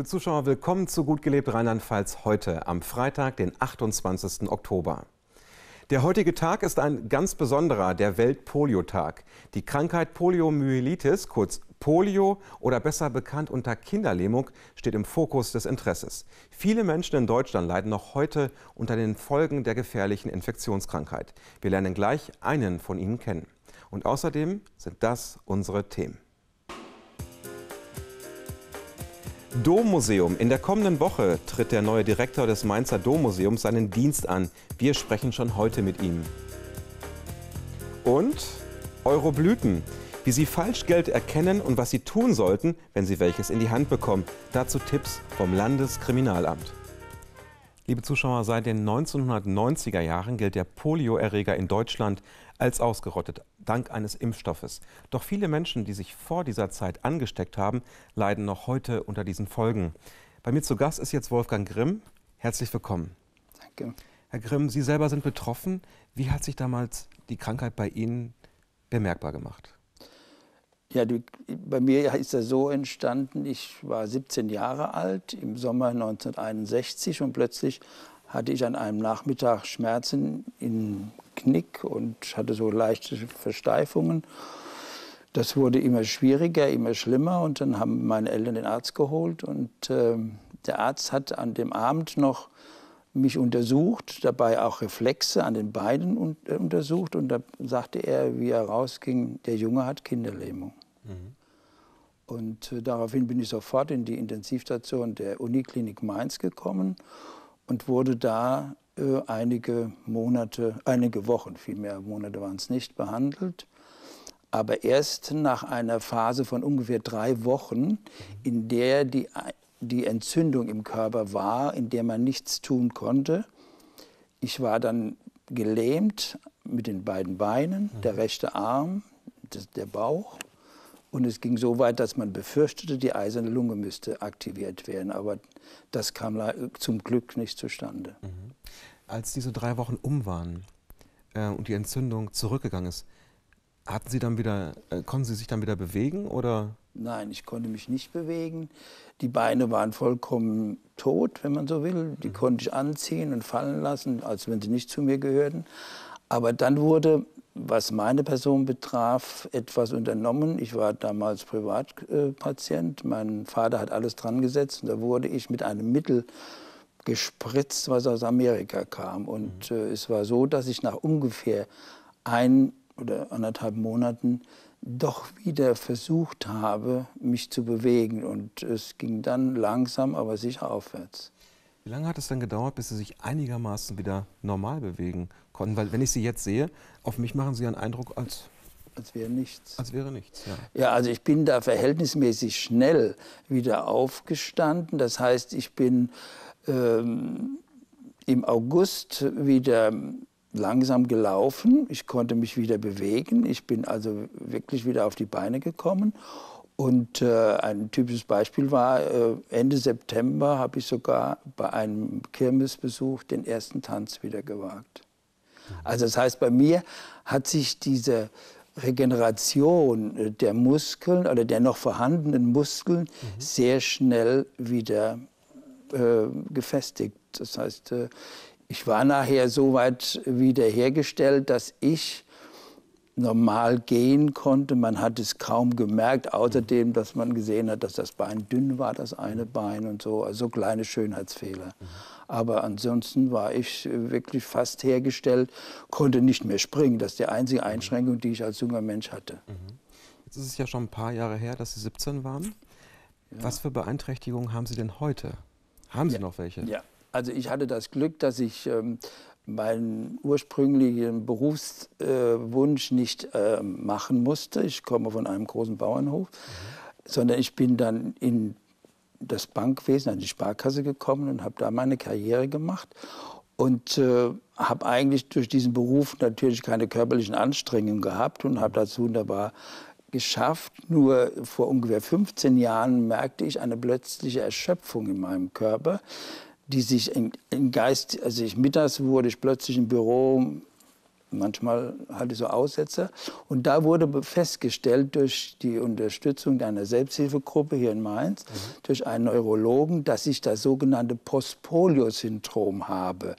Liebe Zuschauer, willkommen zu Gut gelebt Rheinland-Pfalz heute am Freitag, den 28. Oktober. Der heutige Tag ist ein ganz besonderer, der Weltpoliotag. Die Krankheit Poliomyelitis, kurz Polio oder besser bekannt unter Kinderlähmung, steht im Fokus des Interesses. Viele Menschen in Deutschland leiden noch heute unter den Folgen der gefährlichen Infektionskrankheit. Wir lernen gleich einen von ihnen kennen. Und außerdem sind das unsere Themen. Dommuseum. In der kommenden Woche tritt der neue Direktor des Mainzer Dommuseums seinen Dienst an. Wir sprechen schon heute mit ihm. Und Euroblüten. Wie Sie Falschgeld erkennen und was Sie tun sollten, wenn Sie welches in die Hand bekommen. Dazu Tipps vom Landeskriminalamt. Liebe Zuschauer, seit den 1990er Jahren gilt der Polioerreger in Deutschland als ausgerottet, dank eines Impfstoffes. Doch viele Menschen, die sich vor dieser Zeit angesteckt haben, leiden noch heute unter diesen Folgen. Bei mir zu Gast ist jetzt Wolfgang Grimm. Herzlich willkommen. Danke. Herr Grimm, Sie selber sind betroffen. Wie hat sich damals die Krankheit bei Ihnen bemerkbar gemacht? Ja, die, bei mir ist das so entstanden, ich war 17 Jahre alt im Sommer 1961 und plötzlich hatte ich an einem Nachmittag Schmerzen im Knick und hatte so leichte Versteifungen. Das wurde immer schwieriger, immer schlimmer und dann haben meine Eltern den Arzt geholt und äh, der Arzt hat an dem Abend noch mich untersucht, dabei auch Reflexe an den Beinen un äh, untersucht und da sagte er, wie er rausging, der Junge hat Kinderlähmung. Mhm. Und äh, daraufhin bin ich sofort in die Intensivstation der Uniklinik Mainz gekommen und wurde da äh, einige Monate, einige Wochen, vielmehr Monate waren es nicht, behandelt. Aber erst nach einer Phase von ungefähr drei Wochen, in der die, die Entzündung im Körper war, in der man nichts tun konnte. Ich war dann gelähmt mit den beiden Beinen, der rechte Arm, der Bauch und es ging so weit, dass man befürchtete, die eiserne Lunge müsste aktiviert werden. Aber das kam zum Glück nicht zustande. Mhm. Als diese drei Wochen um waren äh, und die Entzündung zurückgegangen ist, hatten Sie dann wieder, äh, konnten Sie sich dann wieder bewegen oder? Nein, ich konnte mich nicht bewegen. Die Beine waren vollkommen tot, wenn man so will. Die mhm. konnte ich anziehen und fallen lassen, als wenn sie nicht zu mir gehörten. Aber dann wurde was meine Person betraf, etwas unternommen. Ich war damals Privatpatient. Mein Vater hat alles dran gesetzt und da wurde ich mit einem Mittel gespritzt, was aus Amerika kam. Und mhm. äh, es war so, dass ich nach ungefähr ein oder anderthalb Monaten doch wieder versucht habe, mich zu bewegen. Und es ging dann langsam, aber sicher aufwärts. Wie lange hat es dann gedauert, bis Sie sich einigermaßen wieder normal bewegen konnten? Weil wenn ich Sie jetzt sehe, auf mich machen Sie einen Eindruck, als als wäre nichts. Als wäre nichts, ja. Ja, also ich bin da verhältnismäßig schnell wieder aufgestanden. Das heißt, ich bin ähm, im August wieder langsam gelaufen. Ich konnte mich wieder bewegen. Ich bin also wirklich wieder auf die Beine gekommen. Und äh, ein typisches Beispiel war, äh, Ende September habe ich sogar bei einem Kirmesbesuch den ersten Tanz wieder gewagt. Also das heißt, bei mir hat sich diese Regeneration äh, der Muskeln oder der noch vorhandenen Muskeln mhm. sehr schnell wieder äh, gefestigt. Das heißt, äh, ich war nachher so weit wiederhergestellt, dass ich normal gehen konnte. Man hat es kaum gemerkt, außerdem, dass man gesehen hat, dass das Bein dünn war, das eine Bein und so. Also kleine Schönheitsfehler. Aber ansonsten war ich wirklich fast hergestellt, konnte nicht mehr springen. Das ist die einzige Einschränkung, die ich als junger Mensch hatte. Jetzt ist es ja schon ein paar Jahre her, dass Sie 17 waren. Ja. Was für Beeinträchtigungen haben Sie denn heute? Haben Sie ja. noch welche? Ja, also ich hatte das Glück, dass ich ähm, meinen ursprünglichen Berufswunsch äh, nicht äh, machen musste. Ich komme von einem großen Bauernhof, mhm. sondern ich bin dann in das Bankwesen, an die Sparkasse gekommen und habe da meine Karriere gemacht und äh, habe eigentlich durch diesen Beruf natürlich keine körperlichen Anstrengungen gehabt und habe das wunderbar geschafft. Nur vor ungefähr 15 Jahren merkte ich eine plötzliche Erschöpfung in meinem Körper die sich im, Geist, also ich mittags wurde ich plötzlich im Büro manchmal hatte so Aussetzer. Und da wurde festgestellt durch die Unterstützung einer Selbsthilfegruppe hier in Mainz, mhm. durch einen Neurologen, dass ich das sogenannte Postpolio-Syndrom habe.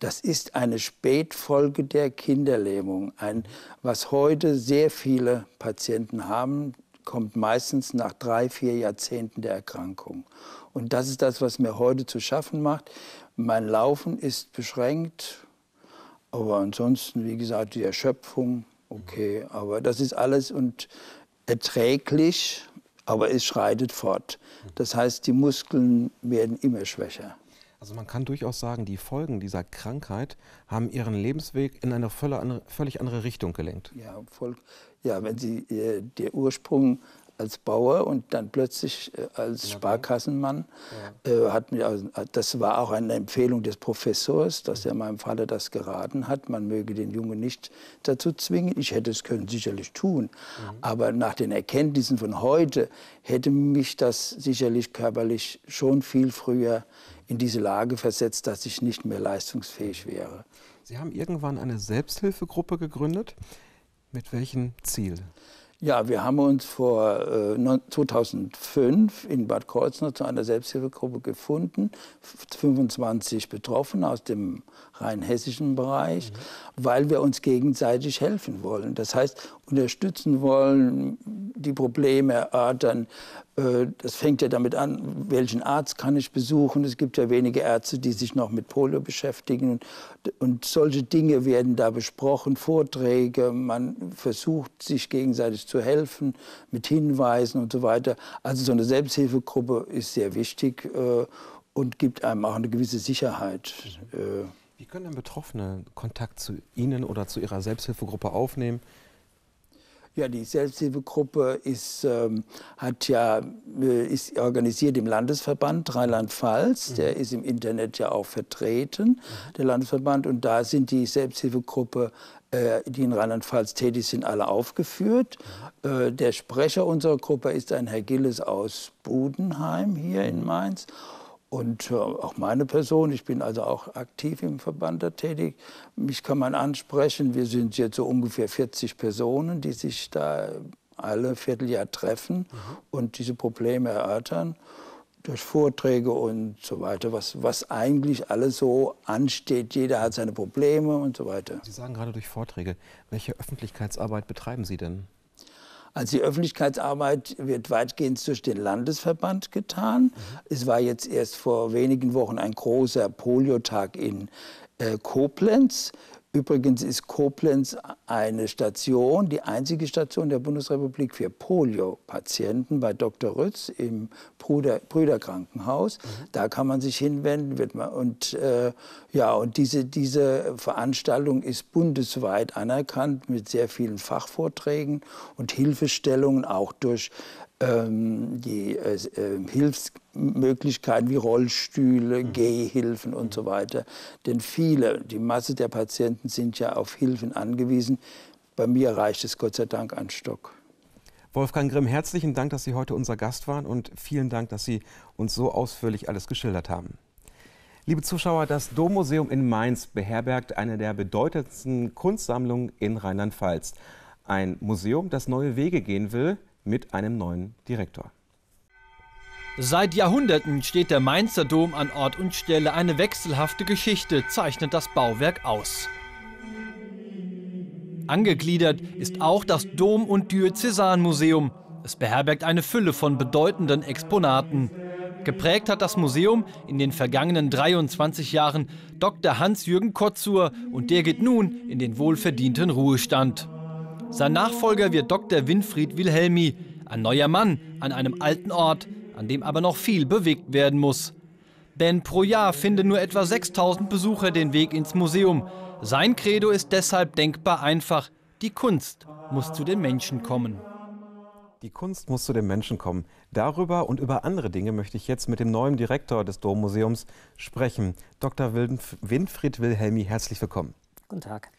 Das ist eine Spätfolge der Kinderlähmung. Ein, was heute sehr viele Patienten haben, kommt meistens nach drei, vier Jahrzehnten der Erkrankung. Und das ist das, was mir heute zu schaffen macht. Mein Laufen ist beschränkt, aber ansonsten, wie gesagt, die Erschöpfung, okay. Aber das ist alles und erträglich, aber es schreitet fort. Das heißt, die Muskeln werden immer schwächer. Also man kann durchaus sagen, die Folgen dieser Krankheit haben ihren Lebensweg in eine völlig andere Richtung gelenkt. Ja, voll, ja wenn Sie äh, der Ursprung als Bauer und dann plötzlich äh, als Sparkassenmann. Ja. Äh, hat mir, also, das war auch eine Empfehlung des Professors, dass er meinem Vater das geraten hat. Man möge den Jungen nicht dazu zwingen. Ich hätte es können sicherlich tun. Mhm. Aber nach den Erkenntnissen von heute hätte mich das sicherlich körperlich schon viel früher in diese Lage versetzt, dass ich nicht mehr leistungsfähig wäre. Sie haben irgendwann eine Selbsthilfegruppe gegründet. Mit welchem Ziel? Ja, wir haben uns vor äh, 2005 in Bad Kreuznach zu einer Selbsthilfegruppe gefunden, 25 Betroffene aus dem rein hessischen Bereich, mhm. weil wir uns gegenseitig helfen wollen. Das heißt, unterstützen wollen, die Probleme erörtern. Äh, das fängt ja damit an, welchen Arzt kann ich besuchen. Es gibt ja wenige Ärzte, die sich noch mit Polio beschäftigen. Und solche Dinge werden da besprochen, Vorträge. Man versucht, sich gegenseitig zu helfen mit Hinweisen und so weiter. Also so eine Selbsthilfegruppe ist sehr wichtig äh, und gibt einem auch eine gewisse Sicherheit. Mhm. Wie können denn Betroffene Kontakt zu Ihnen oder zu Ihrer Selbsthilfegruppe aufnehmen? Ja, die Selbsthilfegruppe ist, ähm, hat ja, äh, ist organisiert im Landesverband Rheinland-Pfalz. Mhm. Der ist im Internet ja auch vertreten, mhm. der Landesverband. Und da sind die Selbsthilfegruppe, äh, die in Rheinland-Pfalz tätig sind, alle aufgeführt. Mhm. Äh, der Sprecher unserer Gruppe ist ein Herr Gilles aus Budenheim hier in mhm. Mainz. Und äh, auch meine Person, ich bin also auch aktiv im Verband da tätig. Mich kann man ansprechen. Wir sind jetzt so ungefähr 40 Personen, die sich da alle Vierteljahr treffen mhm. und diese Probleme erörtern durch Vorträge und so weiter, was, was eigentlich alles so ansteht. Jeder hat seine Probleme und so weiter. Sie sagen gerade durch Vorträge. Welche Öffentlichkeitsarbeit betreiben Sie denn? Also die Öffentlichkeitsarbeit wird weitgehend durch den Landesverband getan. Es war jetzt erst vor wenigen Wochen ein großer Poliotag in äh, Koblenz. Übrigens ist Koblenz eine Station, die einzige Station der Bundesrepublik für Polio-Patienten bei Dr. Rütz im Brüder, Brüderkrankenhaus. Mhm. Da kann man sich hinwenden. Wird man, und äh, ja, und diese, diese Veranstaltung ist bundesweit anerkannt mit sehr vielen Fachvorträgen und Hilfestellungen, auch durch die äh, äh, Hilfsmöglichkeiten wie Rollstühle, mhm. Gehhilfen und so weiter. Denn viele, die Masse der Patienten sind ja auf Hilfen angewiesen. Bei mir reicht es Gott sei Dank ein Stock. Wolfgang Grimm, herzlichen Dank, dass Sie heute unser Gast waren und vielen Dank, dass Sie uns so ausführlich alles geschildert haben. Liebe Zuschauer, das Dommuseum in Mainz beherbergt eine der bedeutendsten Kunstsammlungen in Rheinland-Pfalz. Ein Museum, das neue Wege gehen will, mit einem neuen Direktor. Seit Jahrhunderten steht der Mainzer Dom an Ort und Stelle. Eine wechselhafte Geschichte zeichnet das Bauwerk aus. Angegliedert ist auch das Dom- und Diözesanmuseum. Es beherbergt eine Fülle von bedeutenden Exponaten. Geprägt hat das Museum in den vergangenen 23 Jahren Dr. Hans-Jürgen Kotzur und der geht nun in den wohlverdienten Ruhestand. Sein Nachfolger wird Dr. Winfried Wilhelmi, ein neuer Mann an einem alten Ort, an dem aber noch viel bewegt werden muss. Denn pro Jahr finden nur etwa 6000 Besucher den Weg ins Museum. Sein Credo ist deshalb denkbar einfach, die Kunst muss zu den Menschen kommen. Die Kunst muss zu den Menschen kommen. Darüber und über andere Dinge möchte ich jetzt mit dem neuen Direktor des Dommuseums sprechen. Dr. Winfried Wilhelmi, herzlich willkommen. Guten Tag.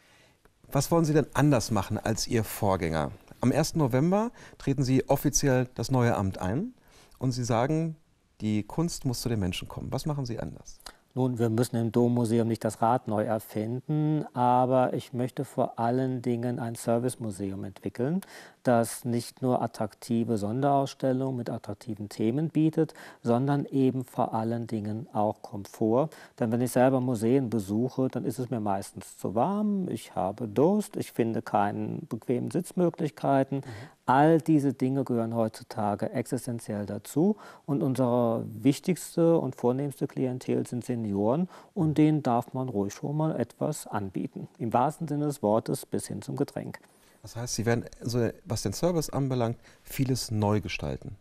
Was wollen Sie denn anders machen als Ihr Vorgänger? Am 1. November treten Sie offiziell das neue Amt ein und Sie sagen, die Kunst muss zu den Menschen kommen. Was machen Sie anders? Nun, wir müssen im Dommuseum nicht das Rad neu erfinden, aber ich möchte vor allen Dingen ein Servicemuseum entwickeln, das nicht nur attraktive Sonderausstellungen mit attraktiven Themen bietet, sondern eben vor allen Dingen auch Komfort. Denn wenn ich selber Museen besuche, dann ist es mir meistens zu warm, ich habe Durst, ich finde keine bequemen Sitzmöglichkeiten. Mhm. All diese Dinge gehören heutzutage existenziell dazu und unsere wichtigste und vornehmste Klientel sind Senioren und denen darf man ruhig schon mal etwas anbieten. Im wahrsten Sinne des Wortes bis hin zum Getränk. Das heißt, Sie werden, also was den Service anbelangt, vieles neu gestalten.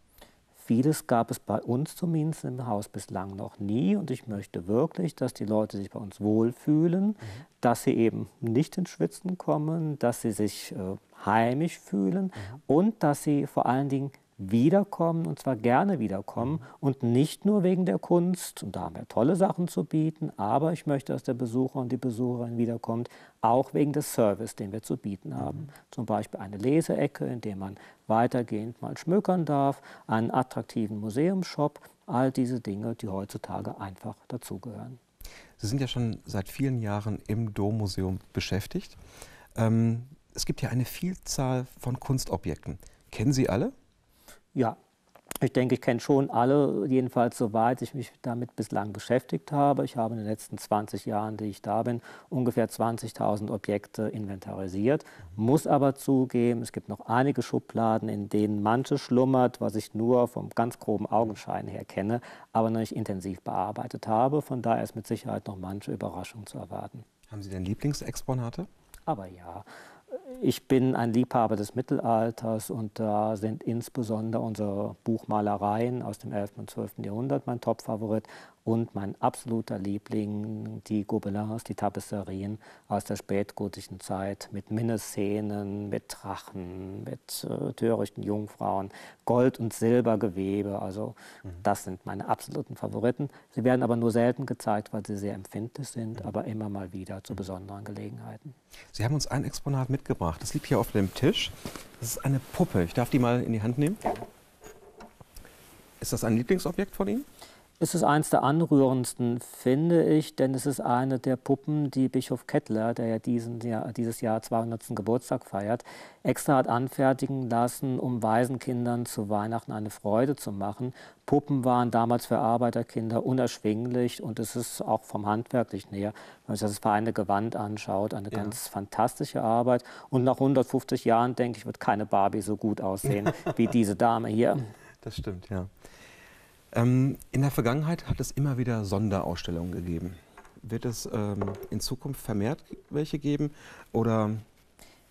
Vieles gab es bei uns zumindest im Haus bislang noch nie. Und ich möchte wirklich, dass die Leute sich bei uns wohlfühlen, mhm. dass sie eben nicht ins Schwitzen kommen, dass sie sich äh, heimisch fühlen mhm. und dass sie vor allen Dingen wiederkommen und zwar gerne wiederkommen und nicht nur wegen der Kunst, und da haben wir tolle Sachen zu bieten, aber ich möchte, dass der Besucher und die Besucherin wiederkommt, auch wegen des Service, den wir zu bieten haben. Mhm. Zum Beispiel eine Leseecke, in der man weitergehend mal schmökern darf, einen attraktiven Museumsshop, all diese Dinge, die heutzutage einfach dazugehören. Sie sind ja schon seit vielen Jahren im Dommuseum beschäftigt. Ähm, es gibt ja eine Vielzahl von Kunstobjekten. Kennen Sie alle? Ja, ich denke, ich kenne schon alle, jedenfalls soweit ich mich damit bislang beschäftigt habe. Ich habe in den letzten 20 Jahren, die ich da bin, ungefähr 20.000 Objekte inventarisiert. Muss aber zugeben, es gibt noch einige Schubladen, in denen manche schlummert, was ich nur vom ganz groben Augenschein her kenne, aber noch nicht intensiv bearbeitet habe. Von daher ist mit Sicherheit noch manche Überraschung zu erwarten. Haben Sie denn Lieblingsexponate? Aber ja, ich bin ein Liebhaber des Mittelalters und da sind insbesondere unsere Buchmalereien aus dem 11. und 12. Jahrhundert mein Top-Favorit und mein absoluter Liebling, die Gobelins, die Tapisserien aus der spätgotischen Zeit mit Minneszenen, mit Drachen, mit äh, törichten Jungfrauen, Gold- und Silbergewebe. Also mhm. das sind meine absoluten Favoriten. Sie werden aber nur selten gezeigt, weil sie sehr empfindlich sind, mhm. aber immer mal wieder zu besonderen Gelegenheiten. Sie haben uns ein Exponat mitgebracht. Das liegt hier auf dem Tisch. Das ist eine Puppe. Ich darf die mal in die Hand nehmen. Ist das ein Lieblingsobjekt von Ihnen? Ist es eines der anrührendsten, finde ich, denn es ist eine der Puppen, die Bischof Kettler, der ja diesen Jahr, dieses Jahr 200. Geburtstag feiert, extra hat anfertigen lassen, um Waisenkindern zu Weihnachten eine Freude zu machen. Puppen waren damals für Arbeiterkinder unerschwinglich und es ist auch vom Handwerklichen her, wenn man sich das feine Gewand anschaut, eine ja. ganz fantastische Arbeit. Und nach 150 Jahren, denke ich, wird keine Barbie so gut aussehen wie diese Dame hier. Das stimmt, ja. Ähm, in der Vergangenheit hat es immer wieder Sonderausstellungen gegeben. Wird es ähm, in Zukunft vermehrt welche geben oder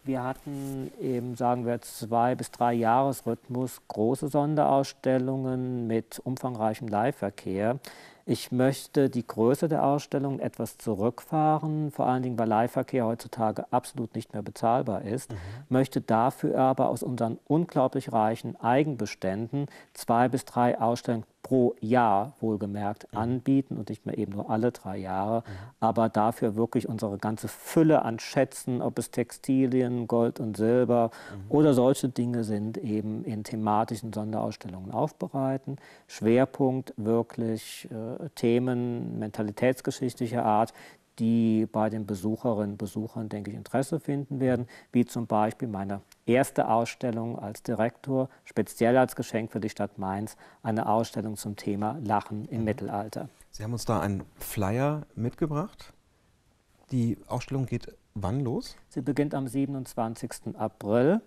wir hatten eben, sagen wir, zwei bis drei Jahresrhythmus große Sonderausstellungen mit umfangreichem Leihverkehr. Ich möchte die Größe der Ausstellung etwas zurückfahren, vor allen Dingen, weil Leihverkehr heutzutage absolut nicht mehr bezahlbar ist, mhm. möchte dafür aber aus unseren unglaublich reichen Eigenbeständen zwei bis drei Ausstellungen pro Jahr wohlgemerkt mhm. anbieten und nicht mehr eben nur alle drei Jahre, mhm. aber dafür wirklich unsere ganze Fülle an Schätzen, ob es Textilien, Gold und Silber mhm. oder solche Dinge sind, eben in thematischen Sonderausstellungen aufbereiten. Schwerpunkt wirklich äh, Themen mentalitätsgeschichtlicher Art, die bei den Besucherinnen und Besuchern, denke ich, Interesse finden werden, wie zum Beispiel meine erste Ausstellung als Direktor, speziell als Geschenk für die Stadt Mainz, eine Ausstellung zum Thema Lachen im mhm. Mittelalter. Sie haben uns da einen Flyer mitgebracht. Die Ausstellung geht wann los? Sie beginnt am 27. April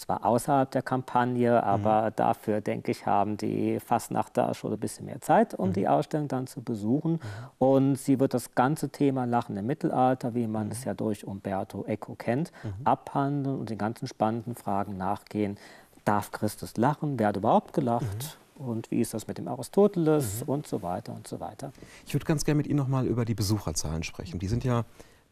zwar außerhalb der Kampagne, aber mhm. dafür, denke ich, haben die Fastnachter schon ein bisschen mehr Zeit, um mhm. die Ausstellung dann zu besuchen. Mhm. Und sie wird das ganze Thema Lachen im Mittelalter, wie man es mhm. ja durch Umberto Eco kennt, mhm. abhandeln und den ganzen spannenden Fragen nachgehen. Darf Christus lachen? Wer hat überhaupt gelacht? Mhm. Und wie ist das mit dem Aristoteles und so weiter und so weiter. Ich würde ganz gerne mit Ihnen noch mal über die Besucherzahlen sprechen. Die sind ja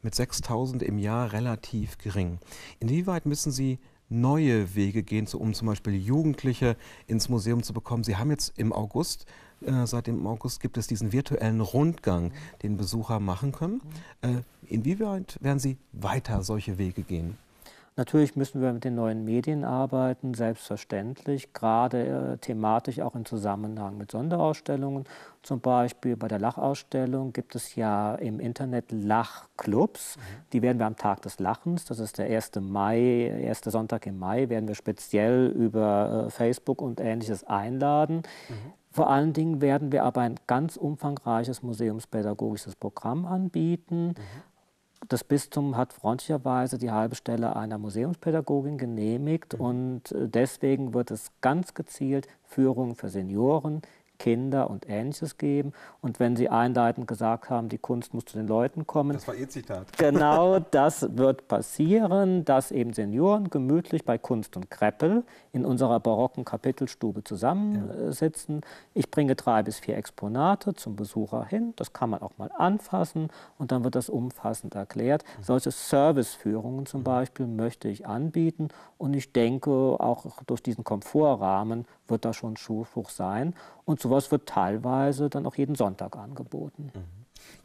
mit 6000 im Jahr relativ gering. Inwieweit müssen Sie neue Wege gehen, um zum Beispiel Jugendliche ins Museum zu bekommen. Sie haben jetzt im August, äh, seit dem August gibt es diesen virtuellen Rundgang, den Besucher machen können. Äh, inwieweit werden Sie weiter solche Wege gehen? Natürlich müssen wir mit den neuen Medien arbeiten, selbstverständlich, gerade äh, thematisch auch im Zusammenhang mit Sonderausstellungen. Zum Beispiel bei der Lachausstellung gibt es ja im Internet Lachclubs. Mhm. Die werden wir am Tag des Lachens, das ist der 1. Mai, erste Sonntag im Mai, werden wir speziell über äh, Facebook und ähnliches einladen. Mhm. Vor allen Dingen werden wir aber ein ganz umfangreiches museumspädagogisches Programm anbieten. Mhm. Das Bistum hat freundlicherweise die halbe Stelle einer Museumspädagogin genehmigt mhm. und äh, deswegen wird es ganz gezielt Führungen für Senioren, Kinder und Ähnliches geben. Und wenn Sie einleitend gesagt haben, die Kunst muss zu den Leuten kommen. Das war Ihr Zitat. Genau das wird passieren, dass eben Senioren gemütlich bei Kunst und Kreppel in unserer barocken Kapitelstube zusammensitzen. Ja. Ich bringe drei bis vier Exponate zum Besucher hin. Das kann man auch mal anfassen und dann wird das umfassend erklärt. Mhm. Solche Serviceführungen zum mhm. Beispiel möchte ich anbieten und ich denke, auch durch diesen Komfortrahmen wird da schon Schulfrucht sein. Und sowas wird teilweise dann auch jeden Sonntag angeboten. Mhm.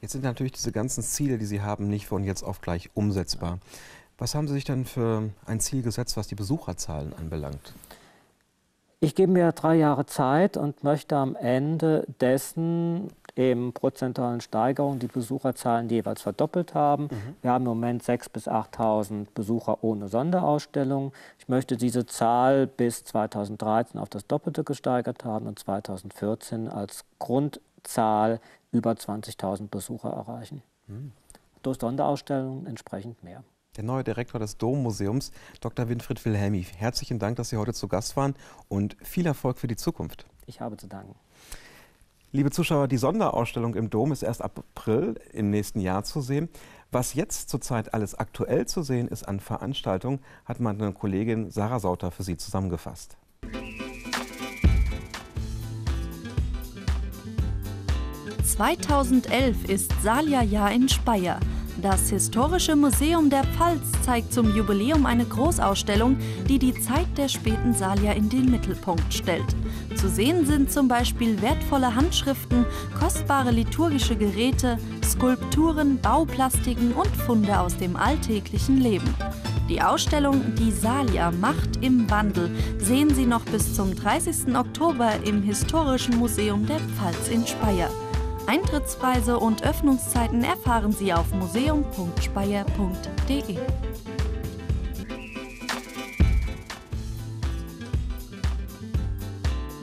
Jetzt sind natürlich diese ganzen Ziele, die Sie haben, nicht von jetzt auf gleich umsetzbar. Was haben Sie sich dann für ein Ziel gesetzt, was die Besucherzahlen anbelangt? Ich gebe mir drei Jahre Zeit und möchte am Ende dessen im prozentualen Steigerung die Besucherzahlen jeweils verdoppelt haben. Mhm. Wir haben im Moment 6.000 bis 8.000 Besucher ohne Sonderausstellung. Ich möchte diese Zahl bis 2013 auf das Doppelte gesteigert haben und 2014 als Grundzahl über 20.000 Besucher erreichen. Mhm. Durch Sonderausstellungen entsprechend mehr. Der neue Direktor des Dommuseums, Dr. Winfried Wilhelmi. Herzlichen Dank, dass Sie heute zu Gast waren und viel Erfolg für die Zukunft. Ich habe zu danken. Liebe Zuschauer, die Sonderausstellung im Dom ist erst ab April im nächsten Jahr zu sehen. Was jetzt zurzeit alles aktuell zu sehen ist an Veranstaltungen, hat meine Kollegin Sarah Sauter für Sie zusammengefasst. »2011 ist Salia-Jahr in Speyer. Das Historische Museum der Pfalz zeigt zum Jubiläum eine Großausstellung, die die Zeit der späten Salier in den Mittelpunkt stellt. Zu sehen sind zum Beispiel wertvolle Handschriften, kostbare liturgische Geräte, Skulpturen, Bauplastiken und Funde aus dem alltäglichen Leben. Die Ausstellung Die Salia Macht im Wandel sehen Sie noch bis zum 30. Oktober im Historischen Museum der Pfalz in Speyer. Eintrittspreise und Öffnungszeiten erfahren Sie auf museum.speyer.de.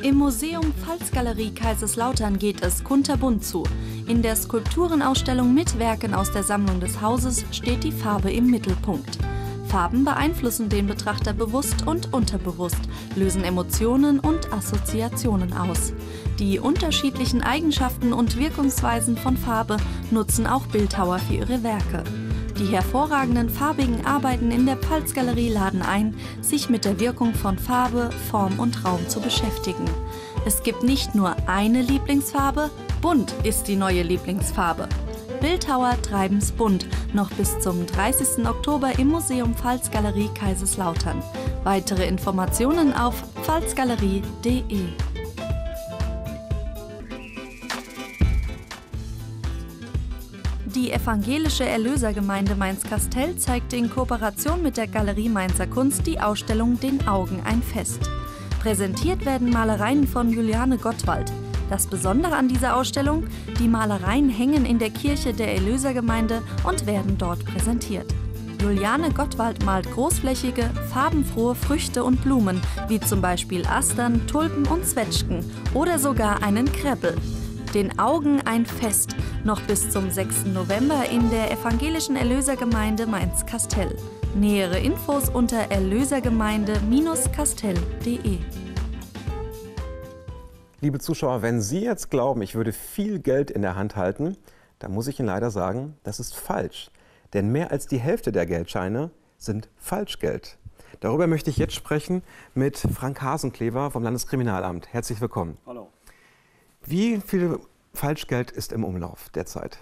Im Museum Pfalzgalerie Kaiserslautern geht es kunterbunt zu. In der Skulpturenausstellung mit Werken aus der Sammlung des Hauses steht die Farbe im Mittelpunkt. Farben beeinflussen den Betrachter bewusst und unterbewusst, lösen Emotionen und Assoziationen aus. Die unterschiedlichen Eigenschaften und Wirkungsweisen von Farbe nutzen auch Bildhauer für ihre Werke. Die hervorragenden farbigen Arbeiten in der Pfalzgalerie laden ein, sich mit der Wirkung von Farbe, Form und Raum zu beschäftigen. Es gibt nicht nur eine Lieblingsfarbe, bunt ist die neue Lieblingsfarbe. Bildhauer treiben's bunt, noch bis zum 30. Oktober im Museum Pfalzgalerie Kaiserslautern. Weitere Informationen auf pfalzgalerie.de. Die evangelische Erlösergemeinde Mainz-Kastell zeigt in Kooperation mit der Galerie Mainzer Kunst die Ausstellung Den Augen ein Fest. Präsentiert werden Malereien von Juliane Gottwald. Das Besondere an dieser Ausstellung, die Malereien hängen in der Kirche der Erlösergemeinde und werden dort präsentiert. Juliane Gottwald malt großflächige, farbenfrohe Früchte und Blumen, wie zum Beispiel Astern, Tulpen und Zwetschgen oder sogar einen Kreppel. Den Augen ein Fest, noch bis zum 6. November in der evangelischen Erlösergemeinde Mainz-Kastell. Nähere Infos unter erlösergemeinde-kastell.de. Liebe Zuschauer, wenn Sie jetzt glauben, ich würde viel Geld in der Hand halten, dann muss ich Ihnen leider sagen, das ist falsch. Denn mehr als die Hälfte der Geldscheine sind Falschgeld. Darüber möchte ich jetzt sprechen mit Frank Hasenkleber vom Landeskriminalamt. Herzlich willkommen. Hallo. Wie viel Falschgeld ist im Umlauf derzeit?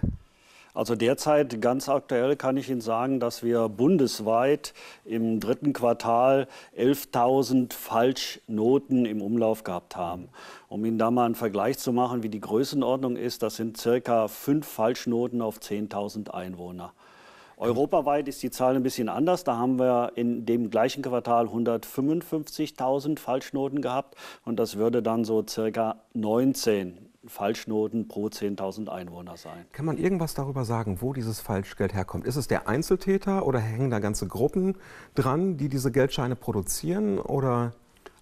Also derzeit ganz aktuell kann ich Ihnen sagen, dass wir bundesweit im dritten Quartal 11.000 Falschnoten im Umlauf gehabt haben. Um Ihnen da mal einen Vergleich zu machen, wie die Größenordnung ist, das sind circa fünf Falschnoten auf 10.000 Einwohner. Europaweit ist die Zahl ein bisschen anders. Da haben wir in dem gleichen Quartal 155.000 Falschnoten gehabt und das würde dann so circa 19 Falschnoten pro 10.000 Einwohner sein. Kann man irgendwas darüber sagen, wo dieses Falschgeld herkommt? Ist es der Einzeltäter oder hängen da ganze Gruppen dran, die diese Geldscheine produzieren oder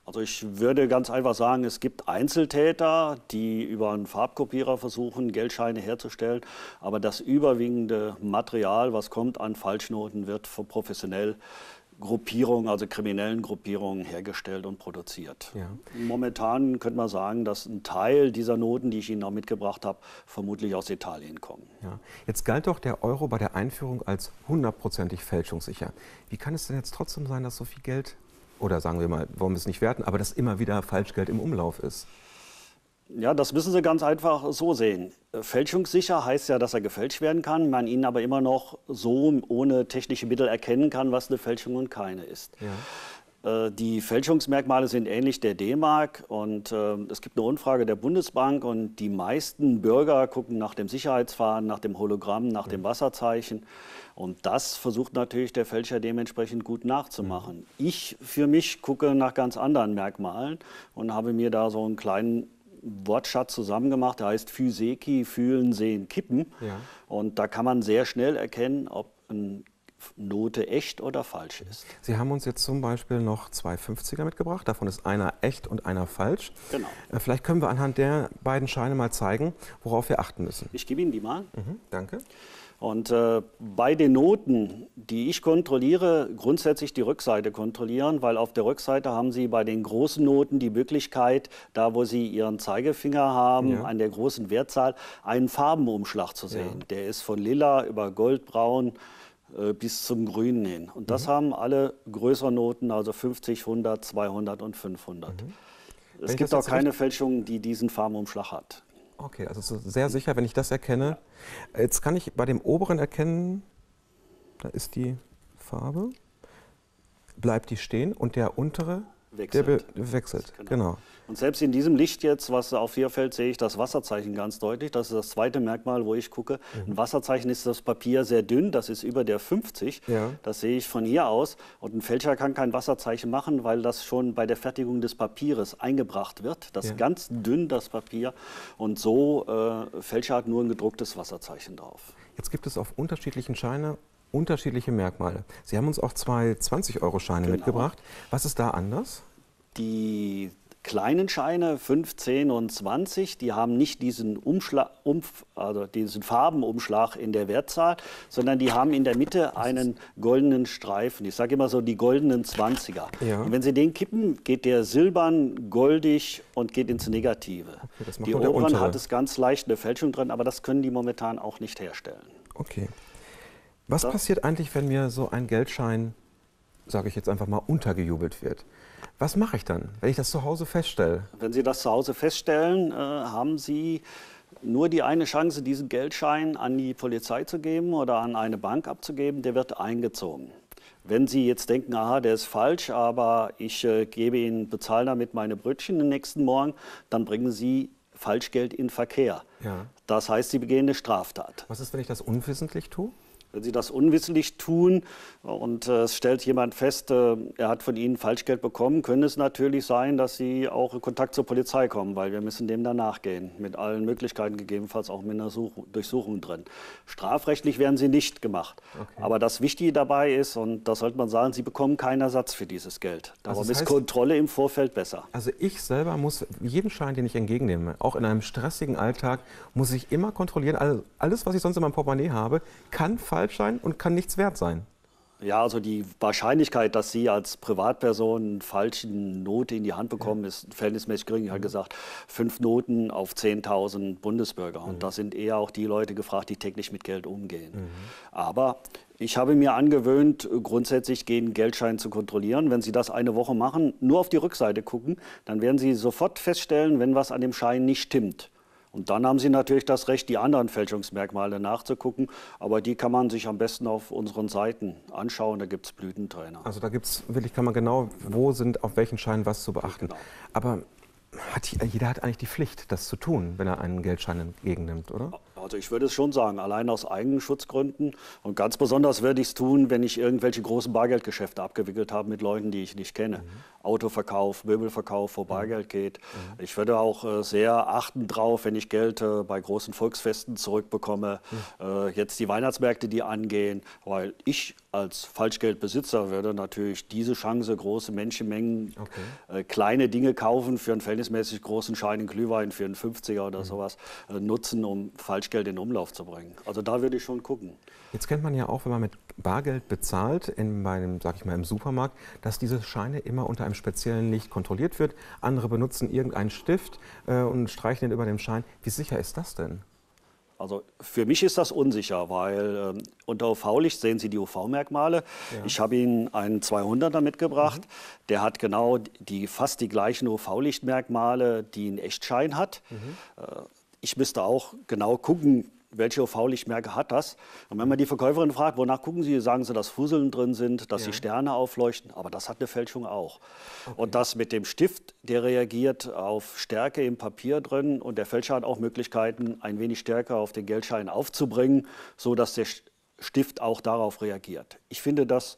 also ich würde ganz einfach sagen, es gibt Einzeltäter, die über einen Farbkopierer versuchen, Geldscheine herzustellen. Aber das überwiegende Material, was kommt an Falschnoten, wird von professionell Gruppierungen, also kriminellen Gruppierungen hergestellt und produziert. Ja. Momentan könnte man sagen, dass ein Teil dieser Noten, die ich Ihnen auch mitgebracht habe, vermutlich aus Italien kommen. Ja. Jetzt galt doch der Euro bei der Einführung als hundertprozentig fälschungssicher. Wie kann es denn jetzt trotzdem sein, dass so viel Geld oder sagen wir mal, wollen wir es nicht werten, aber dass immer wieder Falschgeld im Umlauf ist? Ja, das müssen Sie ganz einfach so sehen. Fälschungssicher heißt ja, dass er gefälscht werden kann, man ihn aber immer noch so ohne technische Mittel erkennen kann, was eine Fälschung und keine ist. Ja. Äh, die Fälschungsmerkmale sind ähnlich der D-Mark und äh, es gibt eine Umfrage der Bundesbank und die meisten Bürger gucken nach dem Sicherheitsfahren, nach dem Hologramm, nach dem Wasserzeichen. Und das versucht natürlich der Fälscher dementsprechend gut nachzumachen. Mhm. Ich für mich gucke nach ganz anderen Merkmalen und habe mir da so einen kleinen Wortschatz zusammengemacht, der heißt Physeki, fühlen, sehen, kippen. Ja. Und da kann man sehr schnell erkennen, ob eine Note echt oder falsch ist. Sie haben uns jetzt zum Beispiel noch zwei 50er mitgebracht. Davon ist einer echt und einer falsch. Genau. Äh, vielleicht können wir anhand der beiden Scheine mal zeigen, worauf wir achten müssen. Ich gebe Ihnen die mal. Mhm, danke. Und äh, bei den Noten, die ich kontrolliere, grundsätzlich die Rückseite kontrollieren, weil auf der Rückseite haben Sie bei den großen Noten die Möglichkeit, da wo Sie Ihren Zeigefinger haben, ja. an der großen Wertzahl, einen Farbenumschlag zu sehen. Ja. Der ist von lila über goldbraun äh, bis zum Grünen hin. Und das mhm. haben alle größeren Noten, also 50, 100, 200 und 500. Mhm. Es gibt auch keine Fälschung, die diesen Farbenumschlag hat. Okay, also sehr sicher, wenn ich das erkenne. Jetzt kann ich bei dem oberen erkennen, da ist die Farbe, bleibt die stehen und der untere wechselt. Der wechselt, genau. genau. Und selbst in diesem Licht jetzt, was auf hier fällt, sehe ich das Wasserzeichen ganz deutlich. Das ist das zweite Merkmal, wo ich gucke. Mhm. Ein Wasserzeichen ist das Papier sehr dünn, das ist über der 50. Ja. Das sehe ich von hier aus. Und ein Fälscher kann kein Wasserzeichen machen, weil das schon bei der Fertigung des Papieres eingebracht wird. Das ja. ist ganz dünn, das Papier. Und so, äh, Fälscher hat nur ein gedrucktes Wasserzeichen drauf. Jetzt gibt es auf unterschiedlichen Scheine unterschiedliche Merkmale. Sie haben uns auch zwei 20-Euro-Scheine genau. mitgebracht. Was ist da anders? Die kleinen Scheine, 5, 10 und 20, die haben nicht diesen, Umschlag, Umf, also diesen Farbenumschlag in der Wertzahl, sondern die haben in der Mitte einen goldenen Streifen. Ich sage immer so die goldenen 20er. Ja. Und wenn Sie den kippen, geht der silbern, goldig und geht ins Negative. Okay, die oberen hat es ganz leicht eine Fälschung drin, aber das können die momentan auch nicht herstellen. Okay. Was das? passiert eigentlich, wenn mir so ein Geldschein, sage ich jetzt einfach mal, untergejubelt wird? Was mache ich dann, wenn ich das zu Hause feststelle? Wenn Sie das zu Hause feststellen, äh, haben Sie nur die eine Chance, diesen Geldschein an die Polizei zu geben oder an eine Bank abzugeben, der wird eingezogen. Wenn Sie jetzt denken, aha, der ist falsch, aber ich äh, gebe Ihnen, bezahle damit meine Brötchen den nächsten Morgen, dann bringen Sie Falschgeld in Verkehr. Ja. Das heißt, Sie begehen eine Straftat. Was ist, wenn ich das unwissentlich tue? Wenn Sie das unwissentlich tun und äh, es stellt jemand fest, äh, er hat von Ihnen Falschgeld bekommen, könnte es natürlich sein, dass Sie auch in Kontakt zur Polizei kommen, weil wir müssen dem danach gehen, mit allen Möglichkeiten, gegebenenfalls auch mit einer Such Durchsuchung drin. Strafrechtlich werden Sie nicht gemacht. Okay. Aber das Wichtige dabei ist, und das sollte man sagen, Sie bekommen keinen Ersatz für dieses Geld. Darum also ist heißt, Kontrolle im Vorfeld besser. Also ich selber muss jeden Schein, den ich entgegennehme, auch in einem stressigen Alltag, muss ich immer kontrollieren, also alles, was ich sonst in meinem Portemonnaie habe, kann falsch falsch sein und kann nichts wert sein. Ja, also die Wahrscheinlichkeit, dass Sie als Privatperson eine falsche Note in die Hand bekommen, ja. ist verhältnismäßig gering. Ich habe gesagt, fünf Noten auf 10.000 Bundesbürger. Und mhm. da sind eher auch die Leute gefragt, die täglich mit Geld umgehen. Mhm. Aber ich habe mir angewöhnt, grundsätzlich gegen Geldschein zu kontrollieren. Wenn Sie das eine Woche machen, nur auf die Rückseite gucken, dann werden Sie sofort feststellen, wenn was an dem Schein nicht stimmt. Und dann haben Sie natürlich das Recht, die anderen Fälschungsmerkmale nachzugucken. Aber die kann man sich am besten auf unseren Seiten anschauen. Da gibt es Blütentrainer. Also da gibt's wirklich, kann man genau, wo sind auf welchen Scheinen was zu beachten. Genau. Aber hat, jeder hat eigentlich die Pflicht, das zu tun, wenn er einen Geldschein entgegennimmt, oder? Also ich würde es schon sagen, allein aus eigenen Schutzgründen. Und ganz besonders würde ich es tun, wenn ich irgendwelche großen Bargeldgeschäfte abgewickelt habe mit Leuten, die ich nicht kenne. Mhm. Autoverkauf, Möbelverkauf, wo mhm. Bargeld geht. Mhm. Ich würde auch äh, sehr achten drauf, wenn ich Geld äh, bei großen Volksfesten zurückbekomme. Mhm. Äh, jetzt die Weihnachtsmärkte, die angehen, weil ich als Falschgeldbesitzer würde natürlich diese Chance, große Menschenmengen, okay. äh, kleine Dinge kaufen für einen verhältnismäßig großen Schein in Glühwein, für einen 50er oder mhm. sowas, äh, nutzen, um Falschgeld in Umlauf zu bringen. Also da würde ich schon gucken. Jetzt kennt man ja auch, wenn man mit Bargeld bezahlt, in meinem, sag ich mal, im Supermarkt, dass diese Scheine immer unter einem speziellen Licht kontrolliert wird. Andere benutzen irgendeinen Stift äh, und streichen den über dem Schein. Wie sicher ist das denn? Also für mich ist das unsicher, weil ähm, unter UV-Licht sehen Sie die UV-Merkmale. Ja. Ich habe Ihnen einen 200er mitgebracht. Mhm. Der hat genau die, fast die gleichen UV-Lichtmerkmale, die ein Echtschein hat. Mhm. Äh, ich müsste auch genau gucken, welche UV-Lichtmerke hat das? Und wenn man die Verkäuferin fragt, wonach gucken Sie, sagen sie, dass Fusseln drin sind, dass ja. die Sterne aufleuchten. Aber das hat eine Fälschung auch. Okay. Und das mit dem Stift, der reagiert auf Stärke im Papier drin. Und der Fälscher hat auch Möglichkeiten, ein wenig stärker auf den Geldschein aufzubringen, sodass der Stift auch darauf reagiert. Ich finde das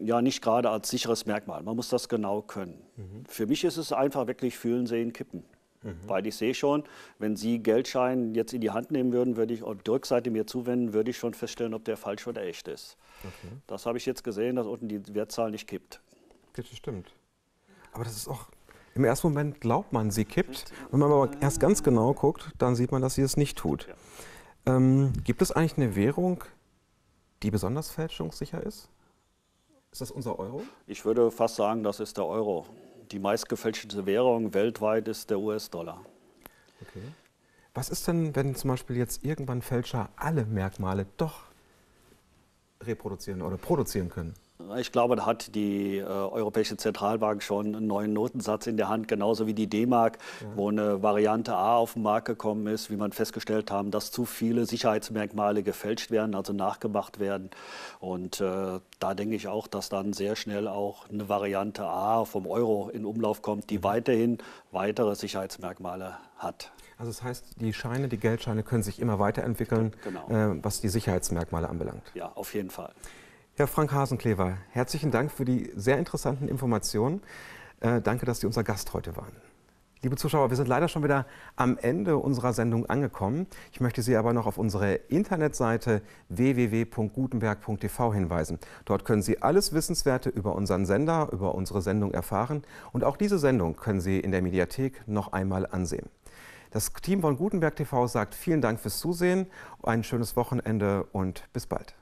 ja nicht gerade als sicheres Merkmal. Man muss das genau können. Mhm. Für mich ist es einfach wirklich fühlen, sehen, kippen. Mhm. Weil ich sehe schon, wenn Sie Geldschein jetzt in die Hand nehmen würden, würde ich und die Rückseite mir zuwenden, würde ich schon feststellen, ob der falsch oder echt ist. Okay. Das habe ich jetzt gesehen, dass unten die Wertzahl nicht kippt. Das stimmt. Aber das ist auch, im ersten Moment glaubt man, sie kippt. Wenn man aber erst ganz genau guckt, dann sieht man, dass sie es nicht tut. Ja. Ähm, gibt es eigentlich eine Währung, die besonders fälschungssicher ist? Ist das unser Euro? Ich würde fast sagen, das ist der Euro die meistgefälschte Währung weltweit ist der US-Dollar. Okay. Was ist denn, wenn zum Beispiel jetzt irgendwann Fälscher alle Merkmale doch reproduzieren oder produzieren können? Ich glaube, da hat die äh, Europäische Zentralbank schon einen neuen Notensatz in der Hand, genauso wie die D-Mark, ja. wo eine Variante A auf den Markt gekommen ist, wie man festgestellt haben, dass zu viele Sicherheitsmerkmale gefälscht werden, also nachgemacht werden. Und äh, da denke ich auch, dass dann sehr schnell auch eine Variante A vom Euro in Umlauf kommt, die mhm. weiterhin weitere Sicherheitsmerkmale hat. Also das heißt, die Scheine, die Geldscheine können sich immer weiterentwickeln, genau. äh, was die Sicherheitsmerkmale anbelangt. Ja, auf jeden Fall. Herr Frank Hasenklever, herzlichen Dank für die sehr interessanten Informationen. Äh, danke, dass Sie unser Gast heute waren. Liebe Zuschauer, wir sind leider schon wieder am Ende unserer Sendung angekommen. Ich möchte Sie aber noch auf unsere Internetseite www.gutenberg.tv hinweisen. Dort können Sie alles Wissenswerte über unseren Sender, über unsere Sendung erfahren. Und auch diese Sendung können Sie in der Mediathek noch einmal ansehen. Das Team von Gutenberg TV sagt vielen Dank fürs Zusehen, ein schönes Wochenende und bis bald.